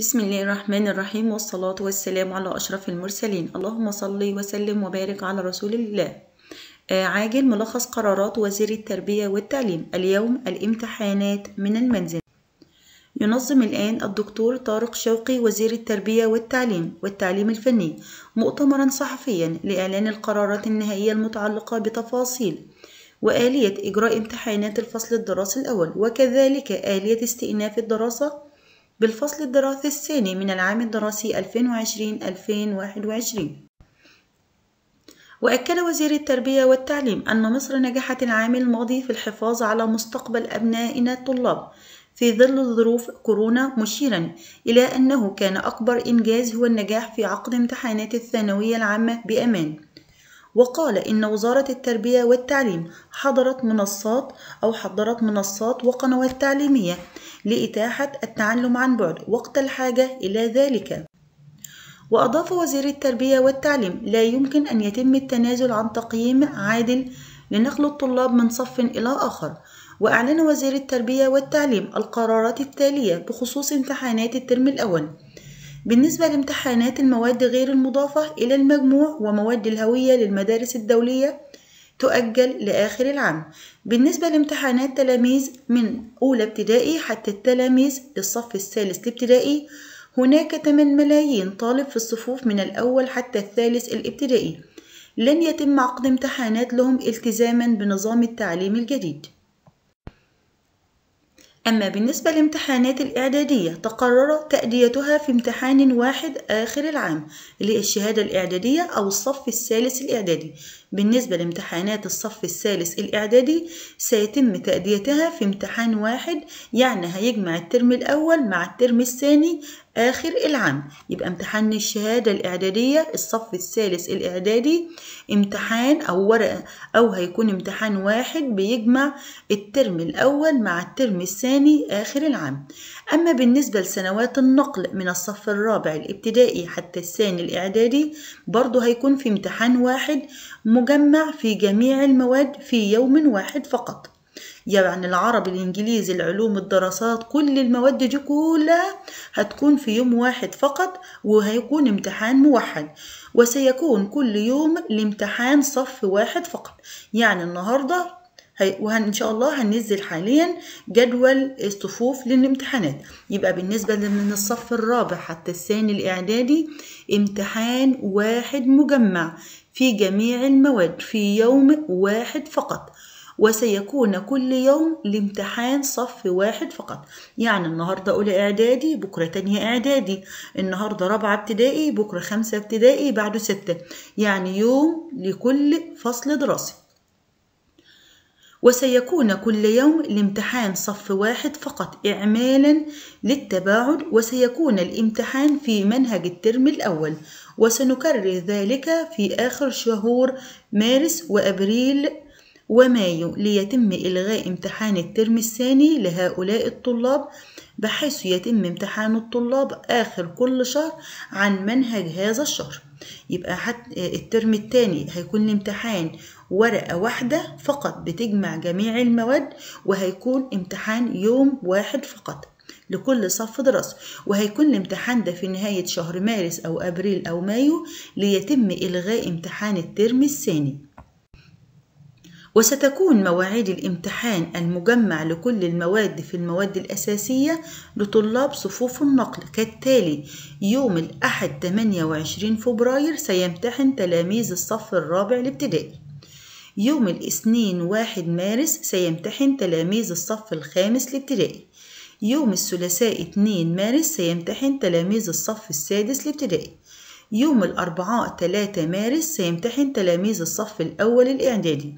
بسم الله الرحمن الرحيم والصلاة والسلام على أشرف المرسلين. اللهم صل وسلم وبارك على رسول الله. آه، عاجل ملخص قرارات وزير التربية والتعليم. اليوم الامتحانات من المنزل. ينظم الآن الدكتور طارق شوقي وزير التربية والتعليم والتعليم الفني مؤتمرا صحفيا لإعلان القرارات النهائية المتعلقة بتفاصيل وآلية إجراء امتحانات الفصل الدراسي الأول. وكذلك آلية استئناف الدراسة بالفصل الدراسي الثاني من العام الدراسي 2020-2021 وأكد وزير التربية والتعليم أن مصر نجحت العام الماضي في الحفاظ على مستقبل أبنائنا الطلاب في ظل ظروف كورونا مشيرا إلى أنه كان أكبر إنجاز هو النجاح في عقد امتحانات الثانوية العامة بأمان. وقال إن وزارة التربية والتعليم حضرت منصات أو حضرت منصات وقنوات تعليمية لإتاحة التعلم عن بعد وقت الحاجة إلى ذلك. وأضاف وزير التربية والتعليم لا يمكن أن يتم التنازل عن تقييم عادل لنقل الطلاب من صف إلى آخر. وأعلن وزير التربية والتعليم القرارات التالية بخصوص امتحانات الترم الأول. بالنسبة لامتحانات المواد غير المضافة إلى المجموع ومواد الهوية للمدارس الدولية تؤجل لآخر العام. بالنسبة لامتحانات تلاميذ من أولى ابتدائي حتى التلاميذ للصف الثالث الابتدائي هناك 8 ملايين طالب في الصفوف من الأول حتى الثالث الابتدائي. لن يتم عقد امتحانات لهم التزاما بنظام التعليم الجديد. أما بالنسبة لامتحانات الإعدادية تقرر تأديتها في امتحان واحد آخر العام الشهادة الإعدادية أو الصف الثالث الإعدادي. بالنسبة لامتحانات الصف الثالث الإعدادي سيتم تأديتها في امتحان واحد يعني هيجمع الترم الأول مع الترم الثاني آخر العام. يبقى امتحان الشهادة الإعدادية الصف الثالث الإعدادي امتحان أو ورقة أو هيكون امتحان واحد بيجمع الترم الأول مع الترم الثاني آخر العام. أما بالنسبة لسنوات النقل من الصف الرابع الابتدائي حتى الثاني الإعدادي برضه هيكون في امتحان واحد مجمع في جميع المواد في يوم واحد فقط. يعني العربي الإنجليزي العلوم الدراسات كل المواد دي كلها هتكون في يوم واحد فقط وهيكون امتحان موحد. وسيكون كل يوم الامتحان صف واحد فقط. يعني النهارده وهن إن شاء الله هننزل حاليا جدول الصفوف للامتحانات. يبقى بالنسبة من الصف الرابع حتى الثاني الإعدادي امتحان واحد مجمع في جميع المواد في يوم واحد فقط. وسيكون كل يوم لامتحان صف واحد فقط. يعني النهاردة أولى إعدادي بكرة تانية إعدادي. النهاردة رابعة ابتدائي بكرة خمسة ابتدائي بعده ستة. يعني يوم لكل فصل دراسي. وسيكون كل يوم الامتحان صف واحد فقط إعمالا للتباعد وسيكون الامتحان في منهج الترم الأول وسنكرر ذلك في آخر شهور مارس وأبريل ومايو ليتم إلغاء امتحان الترم الثاني لهؤلاء الطلاب بحيث يتم امتحان الطلاب آخر كل شهر عن منهج هذا الشهر. يبقى حتى الترم الثاني هيكون الامتحان ورقة واحدة فقط بتجمع جميع المواد وهيكون امتحان يوم واحد فقط لكل صف دراسي وهيكون الامتحان ده في نهاية شهر مارس أو أبريل أو مايو ليتم إلغاء امتحان الترم الثاني. وستكون مواعيد الامتحان المجمع لكل المواد في المواد الأساسية لطلاب صفوف النقل. كالتالي يوم الأحد 28 فبراير سيمتحن تلاميذ الصف الرابع الابتدائي. يوم الاثنين واحد مارس سيمتحن تلاميذ الصف الخامس الابتدائي. يوم الثلاثاء 2 مارس سيمتحن تلاميذ الصف السادس الابتدائي. يوم الأربعاء 3 مارس سيمتحن تلاميذ الصف الأول الإعدادي.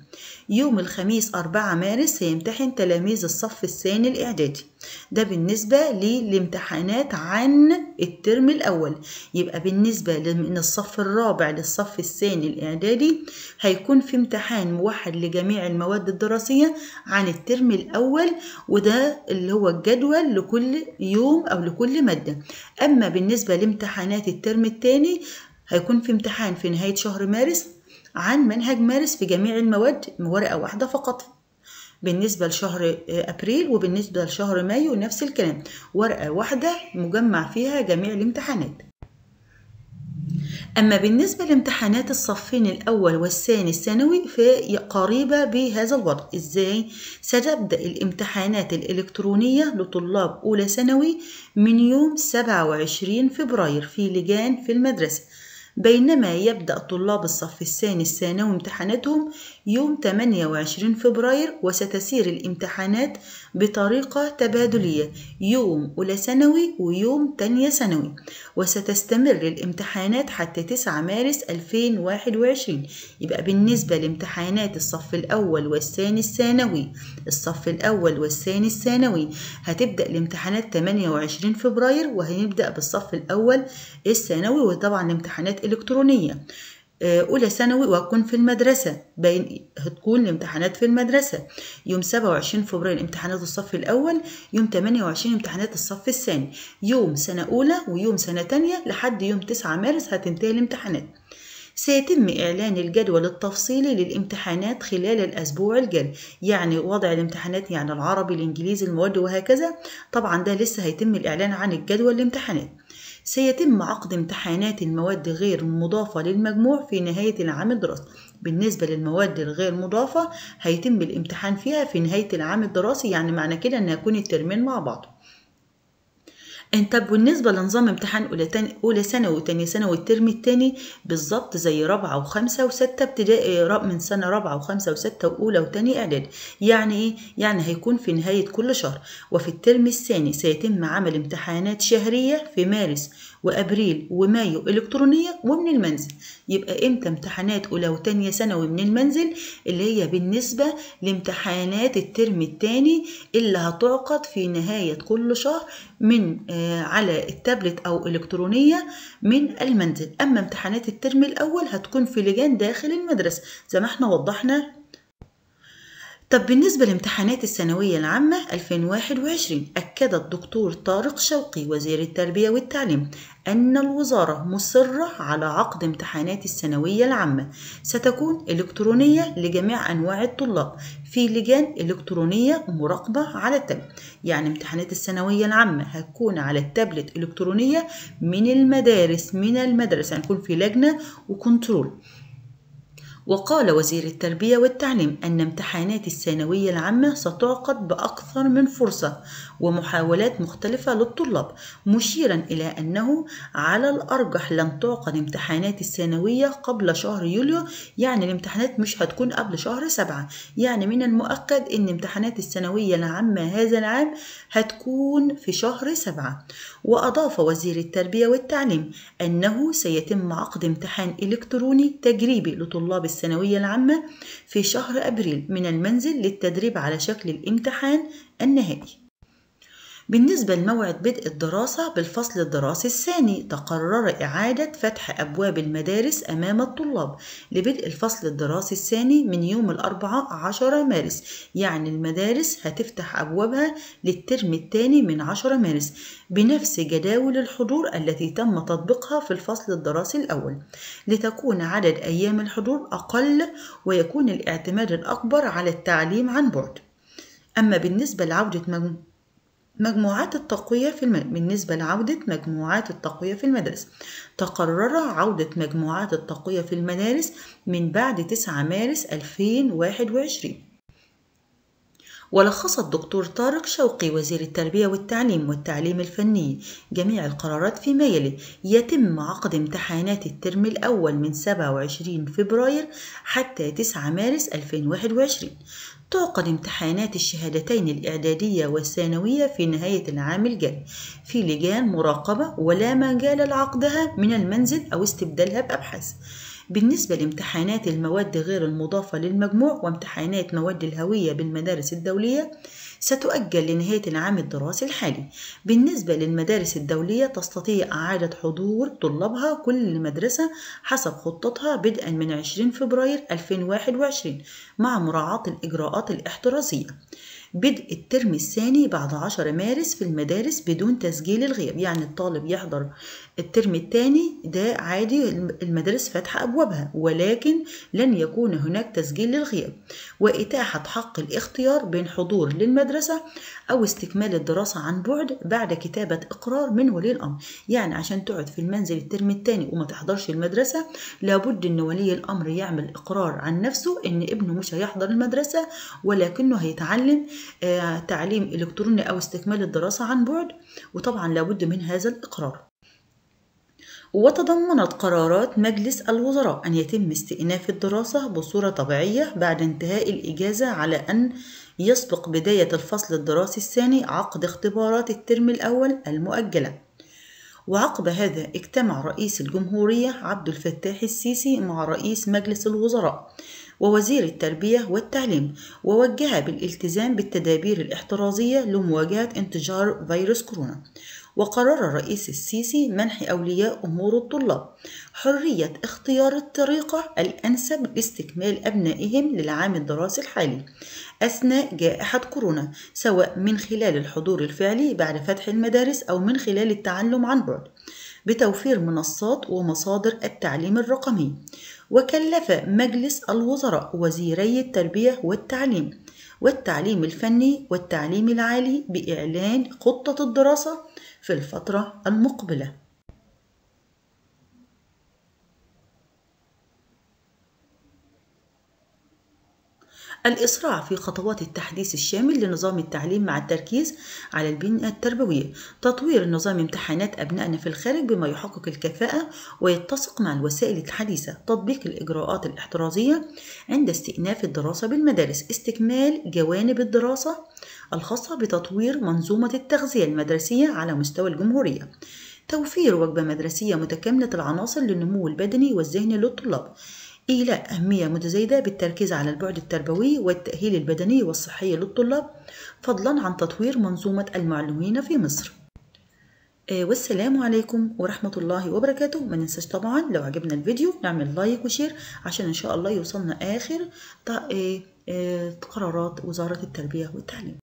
يوم الخميس 4 مارس سيمتحن تلاميذ الصف الثاني الإعدادي. ده بالنسبة للامتحانات عن الترم الأول. يبقى بالنسبة من الصف الرابع للصف الثاني الإعدادي هيكون في امتحان موحد لجميع المواد الدراسية عن الترم الأول وده اللي هو الجدول لكل يوم أو لكل مادة. أما بالنسبة لامتحانات الترم الثاني هيكون في امتحان في نهاية شهر مارس عن منهج مارس في جميع المواد ورقة واحدة فقط. بالنسبة لشهر أبريل وبالنسبة لشهر مايو نفس الكلام. ورقة واحدة مجمع فيها جميع الامتحانات. أما بالنسبة لامتحانات الصفين الأول والثاني الثانوي فهي قريبة بهذا الوضع. إزاي؟ ستبدأ الامتحانات الإلكترونية لطلاب أولى ثانوي من يوم 27 فبراير في لجان في المدرسة. بينما يبدأ طلاب الصف الثاني الثانوي امتحاناتهم يوم 28 فبراير وستسير الامتحانات بطريقة تبادلية يوم أولى ثانوي ويوم تانية ثانوي. وستستمر الامتحانات حتى 9 مارس 2021 يبقى بالنسبة لامتحانات الصف الأول والثاني الثانوي الصف الأول والثاني الثانوي هتبدأ الامتحانات 28 فبراير وهنبدأ بالصف الأول الثانوي. وطبعا الامتحانات إلكترونية. أولى ثانوي وهتكون في المدرسة. بين هتكون الامتحانات في المدرسة. يوم 27 فبراير امتحانات الصف الأول يوم 28 امتحانات الصف الثاني. يوم سنة أولى ويوم سنة تانية لحد يوم 9 مارس هتنتهي الامتحانات. سيتم إعلان الجدول التفصيلي للامتحانات خلال الأسبوع الجاري يعني وضع الامتحانات يعني العربي الإنجليزي المواد وهكذا. طبعا ده لسه هيتم الإعلان عن الجدول الامتحانات. سيتم عقد امتحانات المواد غير المضافة للمجموع في نهاية العام الدراسي. بالنسبة للمواد الغير مضافة هيتم الامتحان فيها في نهاية العام الدراسي يعني معنى كده ان هيكون الترمين مع بعض طب بالنسبة لنظام امتحان أولى تاني أولى ثانوي وتانية ثانوي الترم التاني بالظبط زي رابعة وخمسة وستة ابتدائي من سنة رابعة وخمسة وستة وأولى وتانية إعدادي يعني إيه؟ يعني هيكون في نهاية كل شهر وفي الترم الثاني سيتم عمل امتحانات شهرية في مارس وأبريل ومايو إلكترونية ومن المنزل. يبقى إمتى امتحانات أولى وتانية ثانوي من المنزل؟ اللي هي بالنسبة لامتحانات الترم الثاني اللي هتعقد في نهاية كل شهر من آه على التابلت أو إلكترونية من المنزل. أما امتحانات الترم الأول هتكون في لجان داخل المدرسة. زي ما إحنا وضحنا طب بالنسبة لامتحانات الثانوية العامة 2021 أكد الدكتور طارق شوقي وزير التربية والتعليم أن الوزارة مصرة على عقد امتحانات الثانوية العامة. ستكون إلكترونية لجميع أنواع الطلاب في لجان إلكترونية مراقبة على التابلت يعني امتحانات الثانوية العامة هتكون على التابلت إلكترونية من المدارس من المدرسة هنكون يعني في لجنة وكنترول. وقال وزير التربية والتعليم أن امتحانات الثانوية العامة ستعقد بأكثر من فرصة ومحاولات مختلفة للطلاب مشيرا إلى أنه على الأرجح لن تعقد امتحانات الثانوية قبل شهر يوليو يعني الامتحانات مش هتكون قبل شهر سبعة. يعني من المؤكد أن امتحانات الثانوية العامة هذا العام هتكون في شهر سبعة. وأضاف وزير التربية والتعليم أنه سيتم عقد امتحان إلكتروني تجريبي لطلاب الثانوية العامة في شهر أبريل من المنزل للتدريب على شكل الامتحان النهائي. بالنسبة لموعد بدء الدراسة بالفصل الدراسي الثاني تقرر إعادة فتح أبواب المدارس أمام الطلاب لبدء الفصل الدراسي الثاني من يوم الأربعاء 10 مارس. يعني المدارس هتفتح أبوابها للترم الثاني من 10 مارس بنفس جداول الحضور التي تم تطبيقها في الفصل الدراسي الأول. لتكون عدد أيام الحضور أقل ويكون الاعتماد الأكبر على التعليم عن بعد. أما بالنسبة لعودة مجموعات التقوية في الم... بالنسبة لعودة مجموعات التقوية في المدارس. تقرر عودة مجموعات التقوية في المدارس من بعد 9 مارس 2021 ولخص الدكتور طارق شوقي وزير التربية والتعليم والتعليم الفني جميع القرارات فيما يلي يتم عقد امتحانات الترم الأول من 27 فبراير حتى 9 مارس 2021 تعقد امتحانات الشهادتين الإعدادية والثانوية في نهاية العام الجاري في لجان مراقبة ولا مجال لعقدها من المنزل أو استبدالها بأبحاث. بالنسبة لامتحانات المواد غير المضافة للمجموع وامتحانات مواد الهوية بالمدارس الدولية ستؤجل لنهاية العام الدراسي الحالي. بالنسبة للمدارس الدولية تستطيع إعادة حضور طلابها كل مدرسة حسب خطتها بدءا من 20 فبراير 2021 مع مراعاة الإجراءات الاحترازية. بدء الترم الثاني بعد 10 مارس في المدارس بدون تسجيل الغياب. يعني الطالب يحضر الترم الثاني ده عادي المدارس فاتحة أبوابها ولكن لن يكون هناك تسجيل للغياب. وإتاحة حق الاختيار بين حضور للمدرسة أو استكمال الدراسة عن بعد بعد كتابة إقرار من ولي الأمر. يعني عشان تقعد في المنزل الترم الثاني وما تحضرش المدرسة لابد أن ولي الأمر يعمل إقرار عن نفسه أن ابنه مش هيحضر المدرسة ولكنه هيتعلم تعليم إلكتروني أو استكمال الدراسة عن بعد وطبعا لابد من هذا الإقرار. وتضمنت قرارات مجلس الوزراء أن يتم استئناف الدراسة بصورة طبيعية بعد انتهاء الإجازة على أن يسبق بداية الفصل الدراسي الثاني عقد اختبارات الترم الأول المؤجلة. وعقب هذا اجتمع رئيس الجمهورية عبد الفتاح السيسي مع رئيس مجلس الوزراء. ووزير التربية والتعليم ووجه بالالتزام بالتدابير الاحترازية لمواجهة انتشار فيروس كورونا. وقرر الرئيس السيسي منح أولياء أمور الطلاب حرية اختيار الطريقة الأنسب لاستكمال أبنائهم للعام الدراسي الحالي أثناء جائحة كورونا سواء من خلال الحضور الفعلي بعد فتح المدارس أو من خلال التعلم عن بعد بتوفير منصات ومصادر التعليم الرقمي. وكلف مجلس الوزراء وزيري التربية والتعليم والتعليم الفني والتعليم العالي بإعلان خطة الدراسة في الفترة المقبلة. الإسراع في خطوات التحديث الشامل لنظام التعليم مع التركيز على البنية التربوية تطوير نظام امتحانات أبنائنا في الخارج بما يحقق الكفاءة ويتسق مع الوسائل الحديثة. تطبيق الإجراءات الاحترازية عند استئناف الدراسة بالمدارس. استكمال جوانب الدراسة الخاصة بتطوير منظومة التغذية المدرسية على مستوى الجمهورية. توفير وجبة مدرسية متكاملة العناصر للنمو البدني والذهني للطلاب. إيلاء أهمية متزايدة بالتركيز على البعد التربوي والتأهيل البدني والصحي للطلاب فضلا عن تطوير منظومة المعلمين في مصر. آه والسلام عليكم ورحمة الله وبركاته. ما ننساش طبعا لو عجبنا الفيديو نعمل like و share عشان إن شاء الله يوصلنا آخر آه آه قرارات وزارة التربية والتعليم.